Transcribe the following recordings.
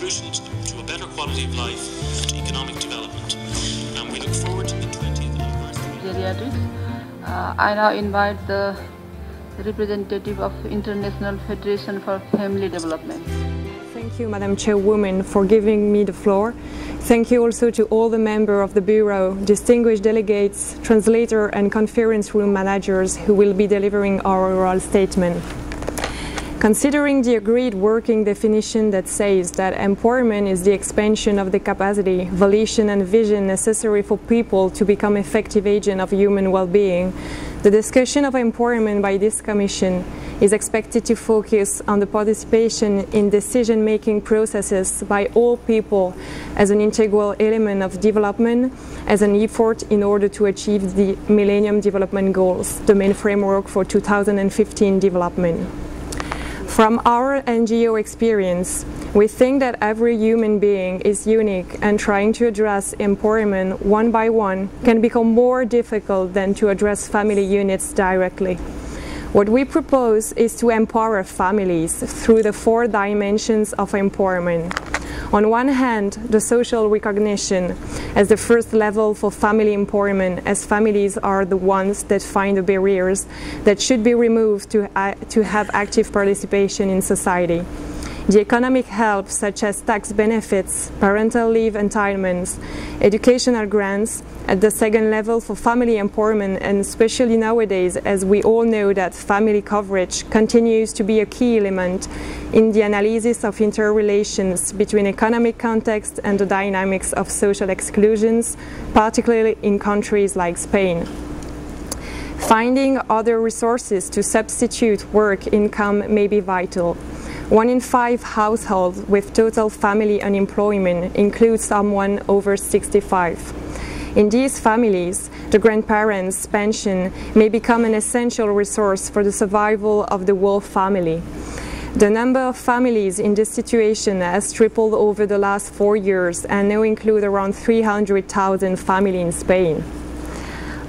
crucial to a better quality of life and economic development. And we look forward to the 20th anniversary. Geriatrics. Uh, I now invite the representative of the International Federation for Family Development. Thank you, Madam Chairwoman, for giving me the floor. Thank you also to all the members of the Bureau, distinguished delegates, translator and conference room managers who will be delivering our oral statement. Considering the agreed working definition that says that empowerment is the expansion of the capacity, volition and vision necessary for people to become effective agents of human well-being, the discussion of empowerment by this Commission is expected to focus on the participation in decision-making processes by all people as an integral element of development, as an effort in order to achieve the Millennium Development Goals, the main framework for 2015 development. From our NGO experience, we think that every human being is unique and trying to address empowerment one by one can become more difficult than to address family units directly. What we propose is to empower families through the four dimensions of empowerment. On one hand, the social recognition as the first level for family empowerment, as families are the ones that find the barriers that should be removed to, uh, to have active participation in society. The economic help, such as tax benefits, parental leave entitlements, educational grants, at the second level for family empowerment, and especially nowadays, as we all know that family coverage continues to be a key element in the analysis of interrelations between economic context and the dynamics of social exclusions, particularly in countries like Spain. Finding other resources to substitute work income may be vital. One in five households with total family unemployment includes someone over 65. In these families, the grandparents' pension may become an essential resource for the survival of the whole family. The number of families in this situation has tripled over the last four years and now include around 300,000 families in Spain.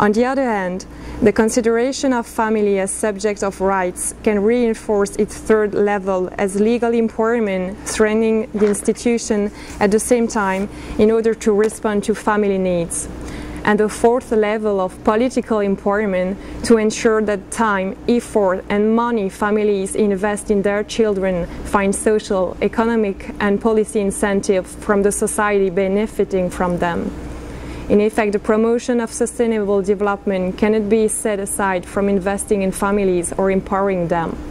On the other hand, the consideration of family as subject of rights can reinforce its third level as legal empowerment, strengthening the institution at the same time in order to respond to family needs. And the fourth level of political empowerment to ensure that time, effort and money families invest in their children find social, economic and policy incentive from the society benefiting from them. In effect, the promotion of sustainable development cannot be set aside from investing in families or empowering them.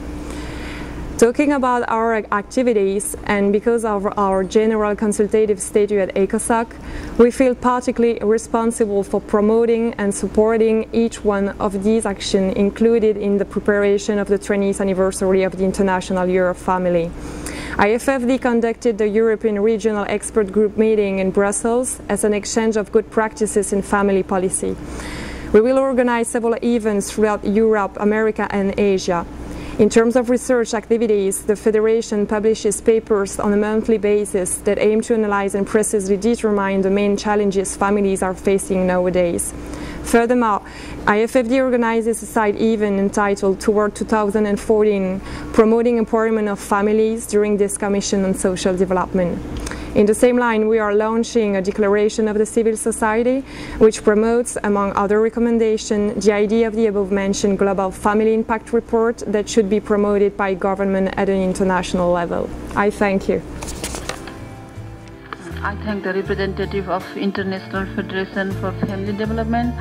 Talking about our activities and because of our general consultative status at ECOSOC, we feel particularly responsible for promoting and supporting each one of these actions included in the preparation of the 20th anniversary of the International Year of Family. IFFD conducted the European Regional Expert Group meeting in Brussels as an exchange of good practices in family policy. We will organize several events throughout Europe, America and Asia. In terms of research activities, the Federation publishes papers on a monthly basis that aim to analyze and precisely determine the main challenges families are facing nowadays. Furthermore, IFFD organizes a side event entitled Toward 2014, Promoting Empowerment of Families during this Commission on Social Development. In the same line, we are launching a declaration of the civil society, which promotes, among other recommendations, the idea of the above-mentioned Global Family Impact Report that should be promoted by government at an international level. I thank you. I thank the representative of International Federation for Family Development